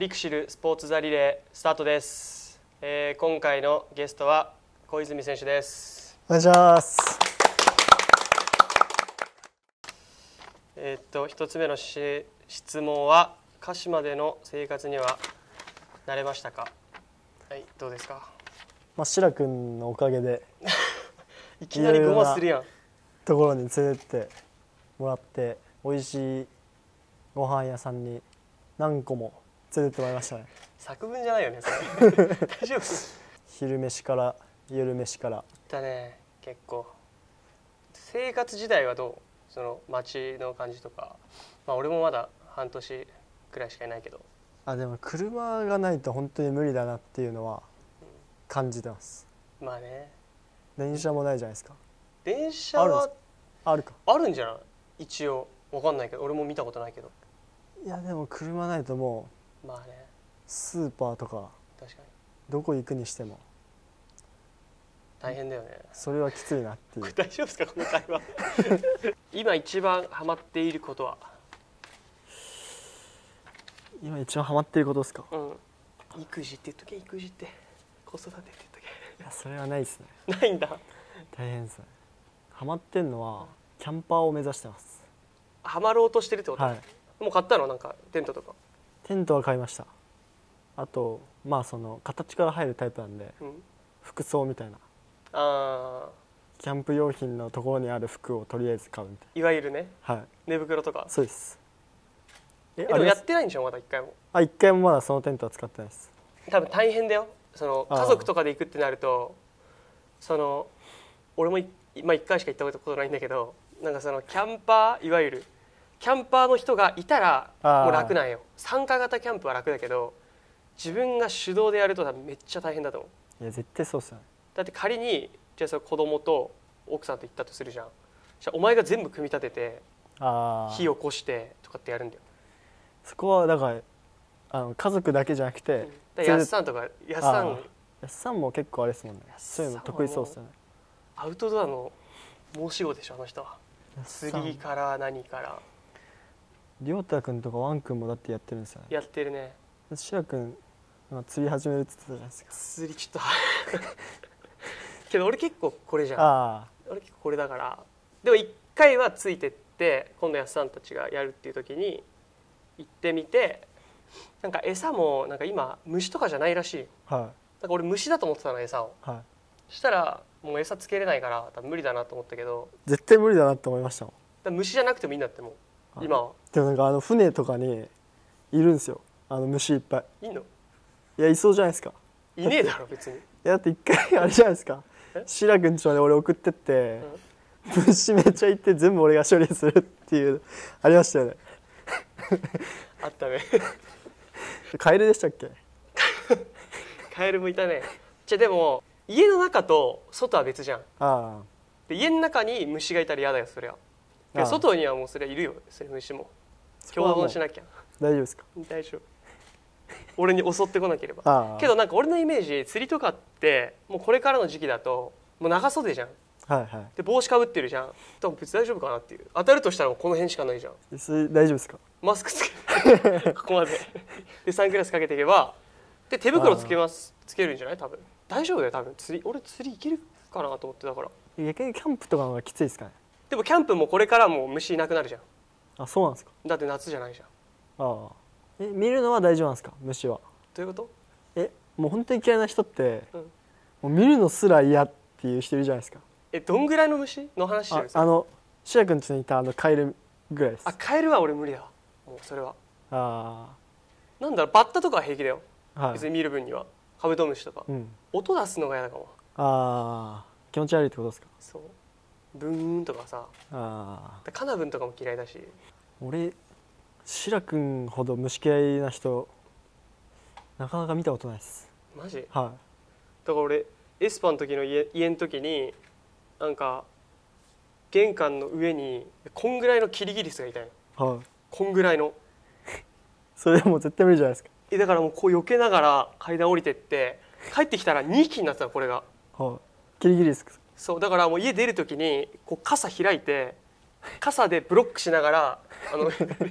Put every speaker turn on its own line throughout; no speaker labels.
リクシルスポーツザリレースタートです、えー今回のゲストは小泉選手です。
お願いします。
えーっと一つ目のし質問は鹿島での生活には慣れましたか？はいどうですか？
まあしらくんのおかげで
いきなりごまするやん。
ところに連れてってもらって美味しいご飯屋さんに何個も連れてもらいましたね。
作文じゃないよね。大丈夫？
昼飯から夜飯から。
だね結構。生活自体はどう？その街の感じとか。まあ俺もまだ半年くらいしかいないけど。
あでも車がないと本当に無理だなっていうのは感じてます。
まあね。
電車もないじゃないですか。
電車は
あるか。
あるんじゃない？一応。わかんないけど。俺も見たことないけど。
いやでも車ないともう
まあね。
スーパーとか
確かに。
どこ行くにしても。
大変だよね。
それはきついなっていう。
大丈夫ですかこの会話。今一番ハマっていることは？
今一番ハマっていることですか？
うん。育児って言っとけ育児って。子育てって言っと
いやそれはないですね。
けないんだ。
大変ですね。ハマってんのはキャンパーを目指してます。
ハマろうとしてるってこと、
はい。
もう買ったの？なんかテントとか
テントは買いました。あとまあその形から入るタイプなんで
うん。
服装みたいな。
あ
キャンプ用品のところにある服をとりあえず買うみたい
ーいわゆるね。
なはい。
寝袋とか。
そうです。え
えでもやってないんでしょ？まだ一回も。
あ一回もまだそのテントは使ってないです。
多分大変だよ。その家族とかで行くってなるとその俺もいまあ1回しか行ったことないんだけどなんかそのキャンパーいわゆるキャンパーの人がいたらもう楽なんよ。参加型キャンプは楽だけど自分が手動でやるとめっちゃ大変だと思う。
いや絶対そうっすよね。
だって仮にじゃあその子供と奥さんと行ったとするじゃん。じゃあお前が全部組み立てて火を起こしてとかってやるんだよ。
そこはだからあの家族だけじゃなくて
だからやっさんとかやっさん
やっさんも結構あれですもんね。そういうの得意そうっすよね。
アウトドアの申し子でしょあの人は。
やっさん。
釣りから何から
りょうたくんとかワンくんもだってやってるんですよね。
やってるね。
しらくんなんか釣り始めるって言ってたじゃないですか。
釣りちょっと。けど俺結構これじゃん。
あ
俺結構これだから。でも一回はついてって今度やっさんたちがやるっていう時に行ってみてなんか餌もなんか今虫とかじゃないらしい
あは
なんか俺虫だと思ってたの餌を。
いはい。
そしたらもう餌つけれないから多分無理だなと思ったけど。
絶対無理だなって思いましたもん。
虫じゃなくてもいいんだってもう今。は
でもなんかあの船とかにいるんですよ。あの虫いっぱい。
いいの？
いやいそうじゃないですか。
いねえだろ別に。
いやだって一回あれじゃないですか。
え？
志らくんちまで俺送ってって、虫めっちゃいって全部俺が処理するっていうありましたよね。
あったね。
カエルでしたっけ？
カエルもいたね。じゃあでも家の中と外は別じゃん。
あ。
で家の中に虫がいたら嫌だよそりゃ
ああ。
外にはもうそれはいるよそれ虫も。共存しなきゃ。
大丈夫ですか？
大丈夫。俺に襲ってこなければ。
ああ。
けどなんか俺のイメージ釣りとかってもうこれからの時期だともう長袖じゃん。
はいは
で帽子かぶってるじゃん。多分別に大丈夫かなっていう。当たるとしたらもうこの辺しかないじゃん。
いそれ大丈夫ですか？
マスクつけ ここまで。でサングラスかけていけば。で手袋つけます。つけるんじゃない？多分。大丈夫だよ多分。釣り俺釣りいけるかなと思ってたから。
逆にキャンプとかの方がきついですかね
でもキャンプもこれからもう虫いなくなるじゃん。
あそうなんですか。
だって夏じゃないじゃん。
ああ。え見るのは大丈夫なんですか？虫は。
どういうこと？
えもう本当に嫌いな人って、
うん。
もう見るのすら嫌っていう人いるじゃないですか。
えどんぐらいの虫の話してるんですか？
ああの志らくんちにいたあのカエルぐらいです。
あカエルは俺無理だわ。もうそれは。
あ
なんだろうバッタとかは平気だよ。
あはい。
別に見る分には。カブトムシとか。
うん。
音出すのが嫌だかも。
ああ。気持ち悪いってことですか？
そうブーンとかさ
ああ
カナブンとかも嫌いだし。
俺志らくんほど虫嫌いな人なかなか見たことないです。
マジ？
は
だから俺エスパの時の家家の時になんか玄関の上にこんぐらいのキリギリスがいたよ。
いはい。
こんぐらいの。
それもう絶対無理じゃないです
えだからもうこう避けながら階段降りてって帰ってきたら2匹になってたのこれが。
かはい。キリギリス
そうだからもう家出る時にこう傘開いて傘でブロックしながらあの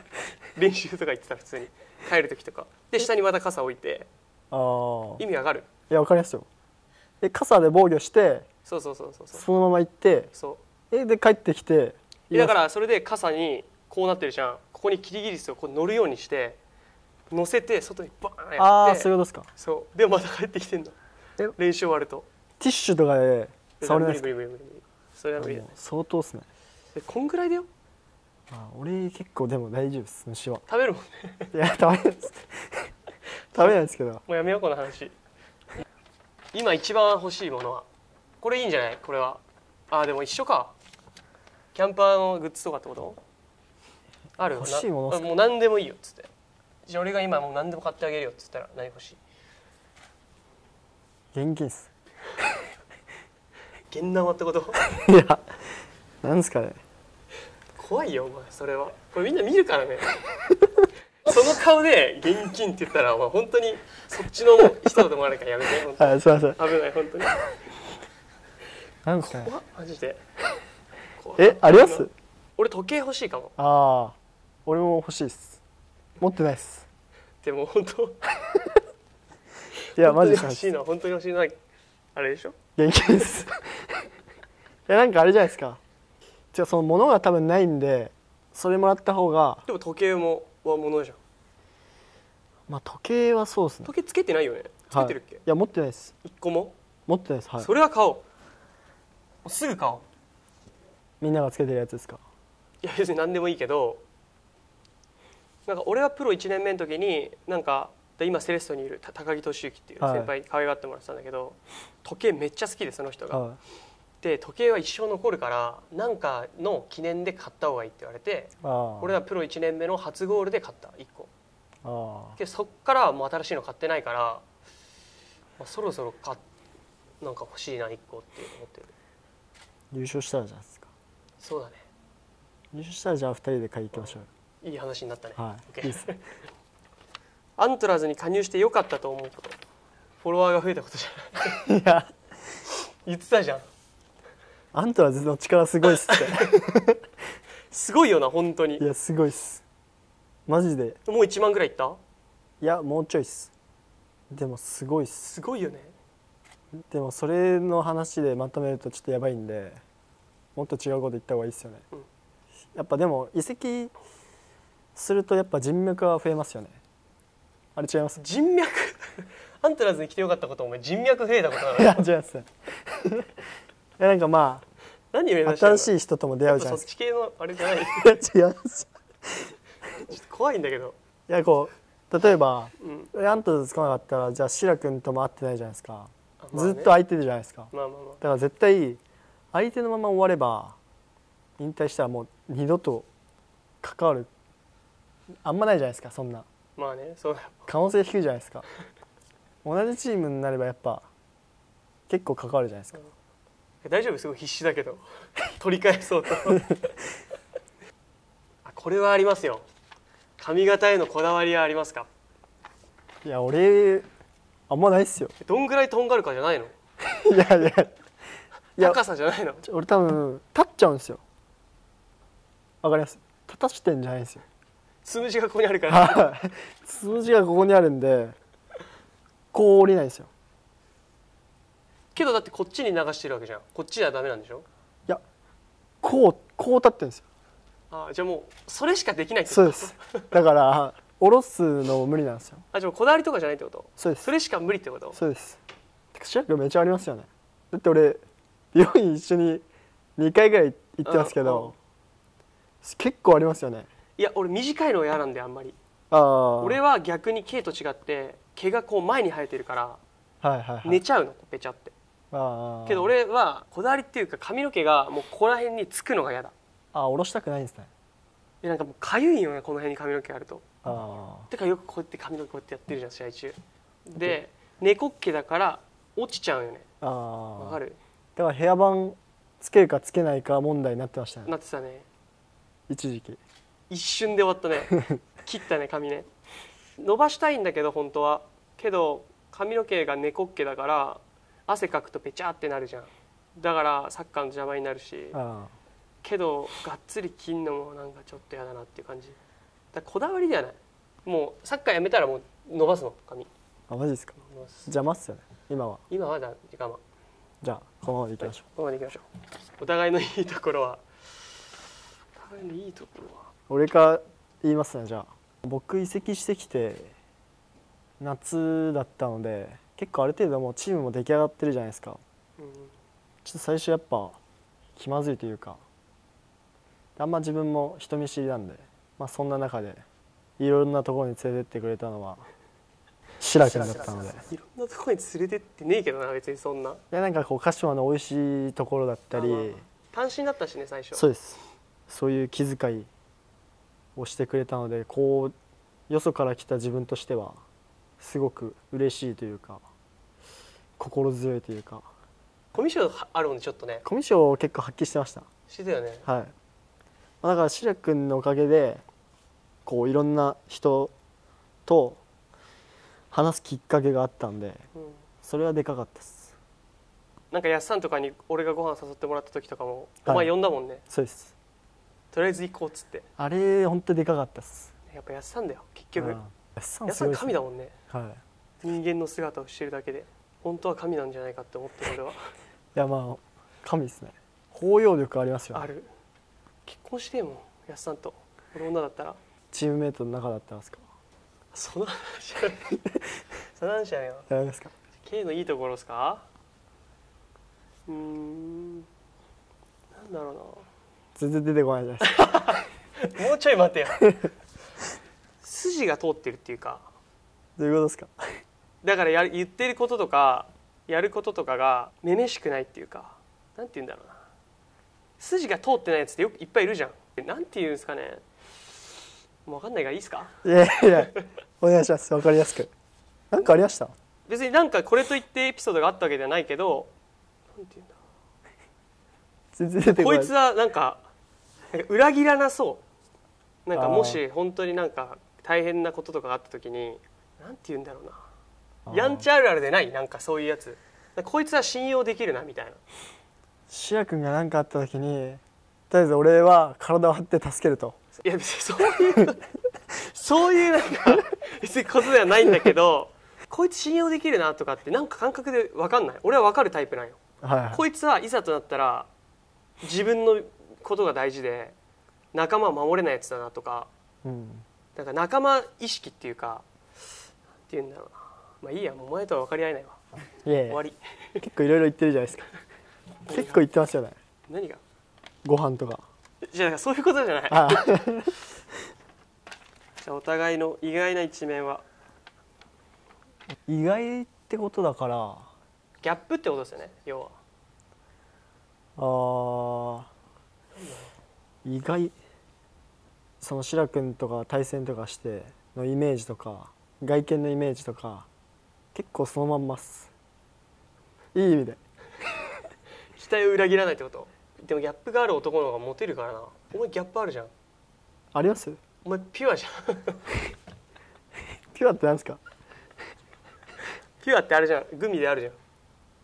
練習とか行ってた普通に。帰る時とか。で下にまた傘置いて。
ああ
意味わかる？
いやわかりますよ。え傘で防御して
そうそうそうそうそ
のまま行って
そう。
えで帰ってきて
えだからそれで傘にこうなってるじゃん。ここにキリギリスをこう乗るようにして乗せて外にバーン
あ
やって。
あそういうことですか。
そう。でまた帰ってきてんの。
え？
練習終わると。
ティッシュとかで触れないですか？
無理無理無理。無理それは無理だね。
相当っすね。
えこんぐらいだよ。
あ俺結構でも大丈夫です虫は。
食べるもんね。
いや食べないです。食べないで すけど。
もうやめようこの話。今一番欲しいものは。これいいんじゃない？これは。あでも一緒か。キャンパーのグッズとかってこと？ある
欲しいもの
もう何でもいいよっつって。じゃあ俺が今もう何でも買ってあげるよっつったら何欲しい？
現金っす
現生ってこと？
いやなんですかね。
怖いよお前それは。これみんな見るからね。その顔で現金って言ったらお前本当にそっちの人だと思われるからやめて本当
はいすいません。
危ない本当に。
なんですかね。
怖っマジで。
えあります？
俺時計欲しいかも。
ああ俺も欲しいっす。持ってないっす。
でも本当
いやマジで
欲しいのは本当に欲しいのはあれでしょ？
現金です。いやなんかあれじゃないですか。じゃその物が多分ないんでそれもらった方が
でも時計もは物じゃん
まあ時計はそうですね。
時計つけてないよね。つけてるっけ、
はい、いや持ってないです。
一個も、
持ってないです。はい。
それは買おう。すぐ買おう。
みんながつけてるやつですか？
いや別に何でもいいけどなんか俺はプロ1年目の時になんかで今セレッソにいるた高木俊之っていう
はい
先輩に可愛がってもらってたんだけど、時計めっちゃ好きでその人が、
は
で時計は一生残るからなんかの記念で買った方がいいって言われて俺はプロ1年目の初ゴールで買った1個。
あ
けどそっからはもう新しいの買ってないから、まあ、そろそろ買っなんか欲しいな1個って思ってる。
優勝したらじゃないですか。
そうだね。
優勝したらじゃあ2人で買い行きましょう
いい話になったね、
は
OK
いいいっす。
アントラーズに加入してよかったと思うこと。フォロワーが増えたことじゃない
いや。
言ってたじゃん
あんたはの力すごいっすって。
すごいよな本当に。
いやすごいっす。マジで。
もう1万ぐらいいった？
いやもうちょいっす。でもすごいっす。
すごいよね。
でもそれの話でまとめるとちょっとやばいんでもっと違うこと言った方がいいですよね、
うん。
やっぱでも移籍するとやっぱ人脈は増えますよね。あれ違います？
人脈？アントラーズに来てよかったことお前人脈増えたことなの
いや違いますやなんかまあ
何目指してんの？
新しい人とも出会うじゃ
そ
ないです
っち系のあれじゃない？ちょ
かいや違います
っと怖いんだけど。
いやこう例えば
うん。
アントラーズつかなかったらじゃあシラ君とも会ってないじゃないですか、
あまあね。
ずっと相手じゃないですか。
まあまあま
だから絶対相手のまま終われば引退したらもう二度と関わるあんまないじゃないですかそんな。
あまあねそうだ。よ
可能性低いじゃないですか。同じチームになればやっぱ結構関わるじゃないですか
大丈夫？すごい必死だけど。取り返そうと。あこれはありますよ。髪型へのこだわりはありますか？
いや俺あんまないっすよ。
どんぐらいとんがるかじゃないの？
いやいや。いや
高さじゃないの？
俺多分立っちゃうんですよ。わかります？立たしてんじゃないんですよ。
数字がここにあるから。
はい数字がここにあるんでこう降りないんですよ
けどだってこっちに流してるわけじゃん。こっちじゃダメなんでしょ？
いやこうこう立ってるんですよ。
あじゃあもうそれしかできないってこと？
そうです。だから下ろすのも無理なんですよ。
あじゃあこだわりとかじゃないってこと？
そうです。
それしか無理ってこと？
そうです。てかシャークめっちゃありますよね。だって俺美容院一緒に2回ぐらい行ってますけど結構ありますよね。
いや俺短いの嫌なんであんまり。
ああ
俺は逆に K と違って毛がこう前に生えてるから
はいはいはい。
寝ちゃうのべちゃってけど俺はこだわりっていうか髪の毛がもうここら辺につくのが嫌だ。
あ下ろしたくないんですね。
でなんかもうかゆいよねこの辺に髪の毛あると。
あ
てかよくこうやって髪の毛こうやってやってるじゃん試合中で猫っ毛だから落ちちゃうよね。
あああ
わかる？
だからヘアバンつけるかつけないか問題になってましたね。
なってたね。
一時期。
一瞬で終わったね。切ったね髪ね。伸ばしたいんだけど本当は。けど髪の毛が猫っ毛だから汗かくとペチャってなるじゃん。だからサッカーの邪魔になるし。
あ
けどがっつり切んのもなんかちょっと嫌だなっていう感じ。だこだわりではない。もうサッカーやめたらもう伸ばすの髪。
あマジですか？邪魔っすよね今は。
今はだ我慢
じゃあこのままでいきましょう、
このままでいきましょう。お互いのいいところは。お互いのいいところは。
俺から言いますねじゃあ。僕移籍してきて夏だったので結構ある程度もうチームも出来上がってるじゃないですか。
うん。
ちょっと最初やっぱ気まずいというか。あんま自分も人見知りなんで、まあ、そんな中でいろんなところに連れてってくれたのは志らくんだったので。
いろんなところに連れてってねえけどな別にそんな。
でなんかこう鹿島の美味しいところだったり、
まあまあ単身だったしね最初。
そうです。そういう気遣いをしてくれたのでこうよそから来た自分としてはすごく嬉しいというか心強いというか。
コミュ障あるもんねちょっとね。
コミュ障を結構発揮してました。
してたよね。
はい、まあだから志く君のおかげでこういろんな人と話すきっかけがあったんで
うん。
それはでかかったです。
なんかやっさんとかに俺がご飯誘ってもらった時とかもお
はい。
前呼んだもんね、
そうです。
とりあえず行こうっつって。
あれ本当にでかかったです。
やっぱやっさんだよ結局。
うん。やっさん
神だもんね。
はい。
人間の姿をしてるだけで本当は神なんじゃないかって思ってる俺は。
いやまあ神ですね。包容力ありますよね。
ある。結婚してえもんやっさんと。俺女だったら。
チームメイトの中だったんですか？
その話じゃない。その話じゃないよ。
やりますか。
K のいいところですか？うーんなんだろ
全然出てこないじゃないですか。
う なもうちょい待てよ。筋が通ってるっていうか。
どういうことですか？
だからや言ってることとかやることとかがめめしくないっていうかなんて言うんだろうな。筋が通ってないやつってよくいっぱいいるじゃん。なんて言うんですかね。もう分かんないからいいですか？
いやいやお願いします。わかりやすく。なんかありました？
別になんかこれといってエピソードがあったわけではないけどなんて言うんだ
全然出てこない。
つはなんか裏切らなそう。なんかもし本当になんか大変なこととかがあった時になんて言うんだろうなやんちゃあるあるでない？なんかそういうやつ。こいつは信用できるなみたいな。
シア君が何かあった時にとりあえず俺は体を張って助けると。
いや別にそういう そういうなんか別にことではないんだけどこいつ信用できるなとかってなんか感覚で分かんない？俺は分かるタイプなんよ。
はいはい。
こいつはいざとなったら自分のことが大事で仲間を守れないやつだなとか。
うん。
なんか仲間意識っていうかなんて言うんだろうなまあいいやもうお前とは分かり合えないわ。
いやいや
終わり。
結構いろいろ言ってるじゃないですか。結構言ってますよね。
何が？
ご飯とか。
じゃあそういうことじゃない。
あ
じゃあお互いの意外な一面は？
意外ってことだから。
ギャップってことですよね要は。
あー。意外。その志らくんとか対戦とかしてのイメージとか外見のイメージとか結構そのまんまっす。いい意味で。
期待を裏切らないってこと？でもギャップがある男の方がモテるからな。お前ギャップあるじゃん。
あります？
お前ピュアじゃん。
ピュアってなんですか？
ピュアってあるじゃん。グミであるじゃん。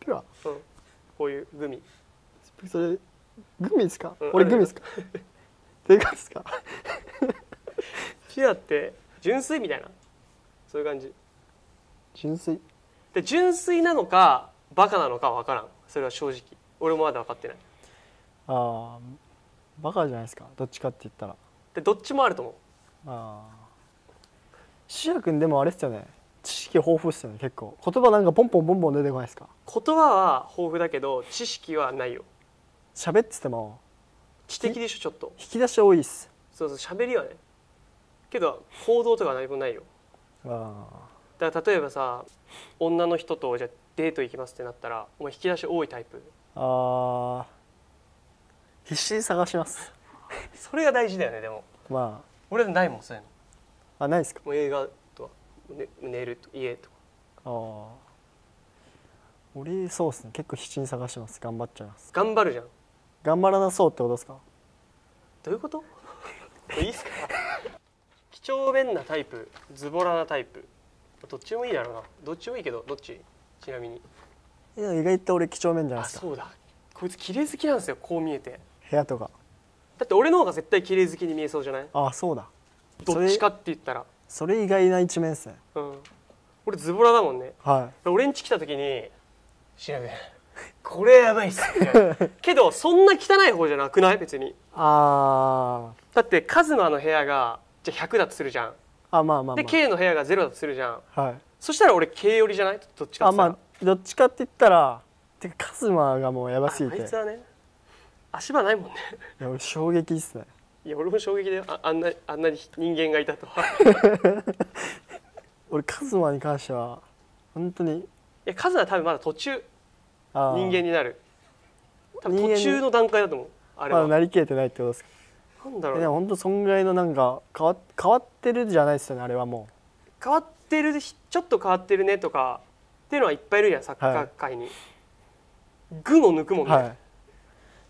ピュア？
うん。こういうグミ。
それグミですか、
うん。
俺グミですか？どういうことですか？
ピュアって純粋みたいな。そういう感じ
純粋。
で純粋なのかバカなのかは分からん。それは正直。俺もまだ分かってない。
ああバカじゃないですか。どっちかって言ったら。
でどっちもあると思う。
ああ志らくんでもあれっすよね。知識豊富っすよね結構。言葉なんかポンポンポンポン出てこないですか？
言葉は豊富だけど知識はないよ。
喋ってても。
知的でしょちょっと。
引き出し多いっす。
そうそう喋りはね。けど行動とか何もないよ。
あ
だから例えばさ女の人とじゃあデート行きますってなったらお前引き出し多いタイプ？
あああ必死に探します。
それが大事だよねでも。
ま
俺ないもんそういうの。
ああないですか？
もう映画とは、ね、寝ると家とか。
ああ俺そうっすね。結構必死に探します。頑張っちゃいます。
頑張るじゃん。
頑張らなそうってことですか？
どういうこと？いいっすか？几帳面なタイプズボラなタイプどっちもいいだろうな。どっちもいいけどどっち？ちなみに。
いや意外と俺几帳面じゃない
あ
ですか
そうだ。こいつ綺麗好きなんですよこう見えて。
部屋とか。
だって俺の方が絶対綺麗好きに見えそうじゃない？
ああそうだ。
どっちかって言ったら。
それ意外な一面ですね。
うん。俺ズボラだもんね。
は
俺ん家来た時に「しなくこれやばいっす」けどそんな汚い方じゃなくない？別に。
いあ
だってカズマの部屋がじゃあ100だとするじゃん。
ーあまあまあま
で K の部屋が0だとするじゃん。
あはい。
そしたら俺 K 寄りじゃない？どっちかって言ったら。
あまあどっちかって言ったらてかカズマがもうやばすぎて。
あいつはね足場ないもんね。
いや俺衝撃っすね。
いや俺も衝撃でああんなあんなに人間がいたとは。い
俺カズマに関しては本当に。
やカズマは多分まだ途中人間になる。多分途中の段階だと思う。あれ
まだ
は、
なりきれてないってことですか？
なんだろう。
でも本当そんぐらいのなんか変わ変わってるじゃないですよねあれはも
変わってるちょっと変わってるねとかっていうのはいっぱいいるじゃんサッカー界に、群を抜くもんね、
うはい。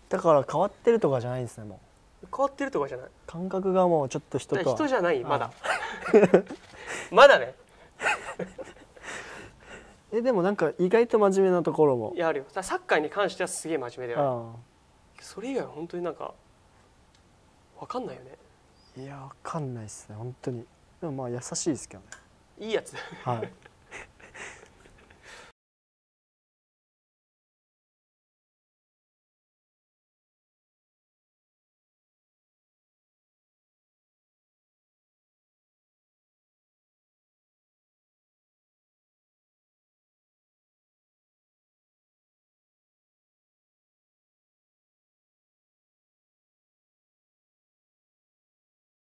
だから変わってるとかじゃないんですねもう。
変わってるとかじゃない。
感覚がもうちょっと人と
人じゃないまだ。
あ
まだね。
えでもなんか意外と真面目なところも。
いやあるよ。サッカーに関してはすげえ真面目ではある。
あ。
それ以外は本当になんか分かんないよね。
あいやわかんないですね本当に。でもまあ優しいですけどね。
いいやつ。
はい